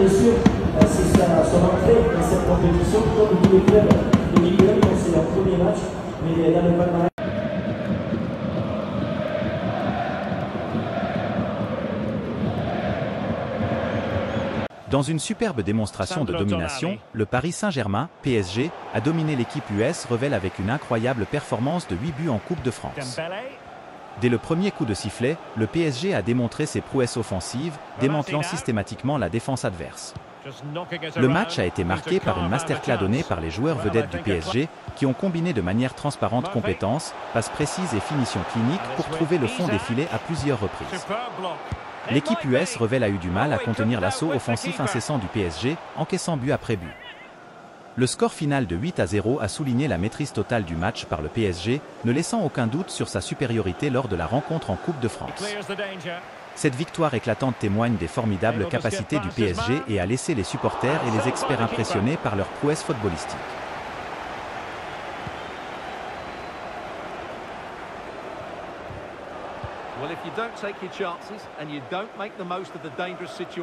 bien sûr, euh, c'est sa, son entrée dans cette compétition, comme tous les clubs de Ligue 1, c'est leur premier match, mais dans le palmarès. Dans une superbe démonstration de domination, le Paris Saint-Germain, PSG, a dominé l'équipe US Revel avec une incroyable performance de 8 buts en Coupe de France. Dès le premier coup de sifflet, le PSG a démontré ses prouesses offensives, démantelant systématiquement la défense adverse. Le match a été marqué par une masterclass donnée par les joueurs vedettes du PSG qui ont combiné de manière transparente compétences, passes précises et finitions cliniques pour trouver le fond des filets à plusieurs reprises. L'équipe US Revel a eu du mal à contenir l'assaut offensif incessant du PSG, encaissant but après but. Le score final de 8 à 0 a souligné la maîtrise totale du match par le PSG, ne laissant aucun doute sur sa supériorité lors de la rencontre en Coupe de France. Cette victoire éclatante témoigne des formidables capacités du PSG et a laissé les supporters et les experts impressionnés par leur prouesse footballistique. Well, if you don't take your chances and you don't make the most of the dangerous situation,